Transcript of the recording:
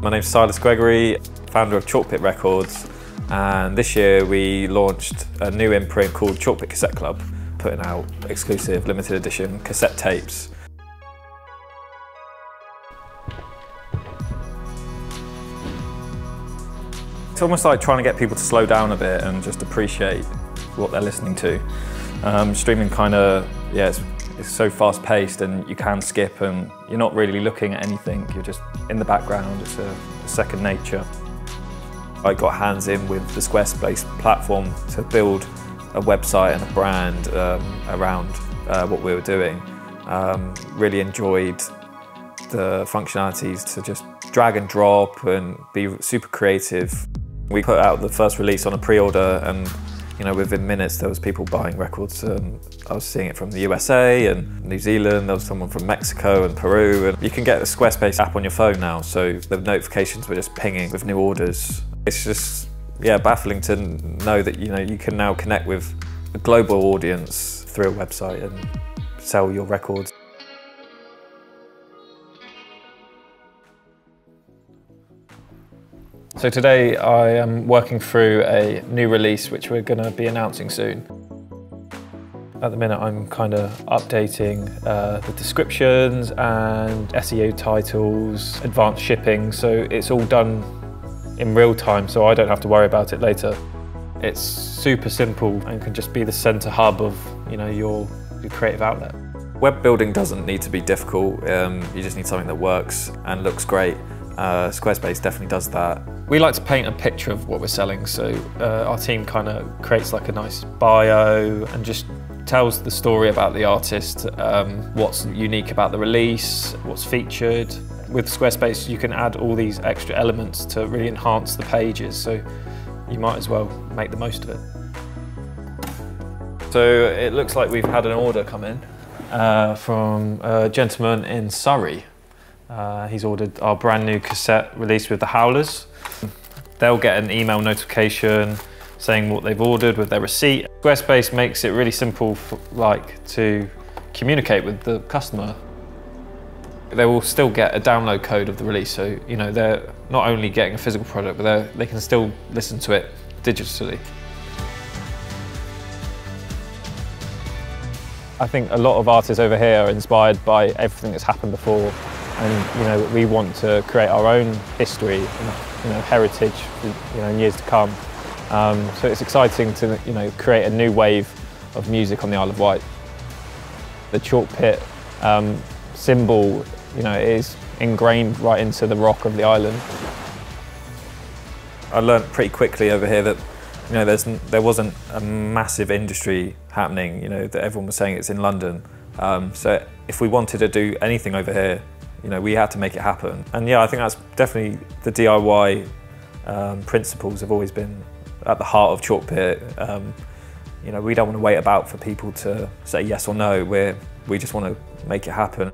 My name's Silas Gregory, founder of Chalkpit Records, and this year we launched a new imprint called Chalkpit Cassette Club, putting out exclusive limited edition cassette tapes. It's almost like trying to get people to slow down a bit and just appreciate what they're listening to. Um, streaming kind of, yeah, it's, so fast paced and you can skip and you're not really looking at anything, you're just in the background, it's a, a second nature. I got hands in with the Squarespace platform to build a website and a brand um, around uh, what we were doing. Um, really enjoyed the functionalities to just drag and drop and be super creative. We put out the first release on a pre-order and you know, within minutes there was people buying records. Um, I was seeing it from the USA and New Zealand, there was someone from Mexico and Peru. And you can get the Squarespace app on your phone now, so the notifications were just pinging with new orders. It's just, yeah, baffling to know that, you know, you can now connect with a global audience through a website and sell your records. So today I am working through a new release which we're going to be announcing soon. At the minute I'm kind of updating uh, the descriptions and SEO titles, advanced shipping, so it's all done in real time so I don't have to worry about it later. It's super simple and can just be the center hub of you know your, your creative outlet. Web building doesn't need to be difficult, um, you just need something that works and looks great. Uh, Squarespace definitely does that. We like to paint a picture of what we're selling, so uh, our team kind of creates like a nice bio and just tells the story about the artist, um, what's unique about the release, what's featured. With Squarespace, you can add all these extra elements to really enhance the pages, so you might as well make the most of it. So it looks like we've had an order come in uh, from a gentleman in Surrey. Uh, he's ordered our brand new cassette release with the Howlers. They'll get an email notification saying what they've ordered with their receipt. Squarespace makes it really simple for, like to communicate with the customer. They will still get a download code of the release, so you know they're not only getting a physical product, but they can still listen to it digitally. I think a lot of artists over here are inspired by everything that's happened before and you know we want to create our own history you know heritage you know in years to come. Um, so it's exciting to you know create a new wave of music on the Isle of Wight. The chalk pit um, symbol you know is ingrained right into the rock of the island. I learned pretty quickly over here that you know there's there wasn't a massive industry happening. You know that everyone was saying it's in London. Um, so if we wanted to do anything over here, you know, we had to make it happen. And yeah, I think that's definitely the DIY um, principles have always been at the heart of Chalkpit. Um, you know, we don't want to wait about for people to say yes or no. We're, we just want to make it happen.